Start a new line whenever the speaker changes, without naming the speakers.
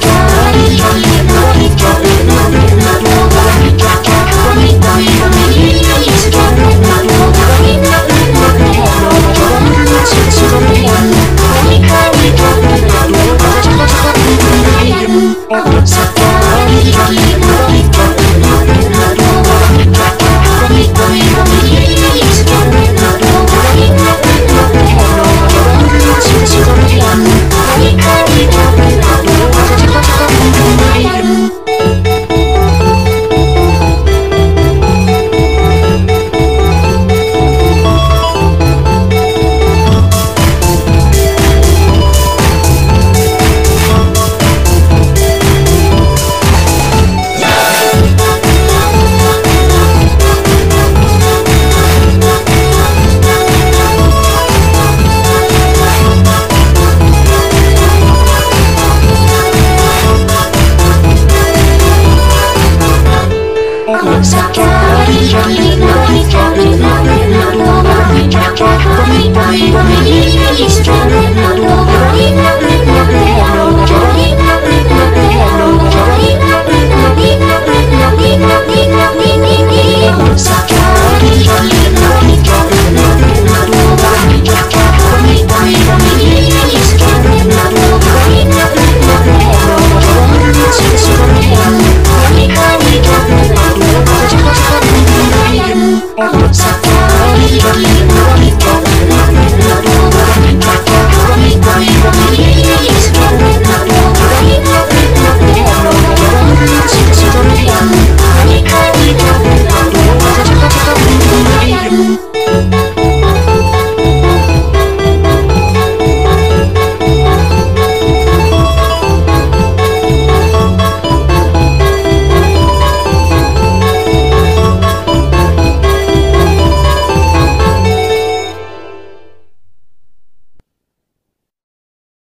Cali, no? おもちゃかわ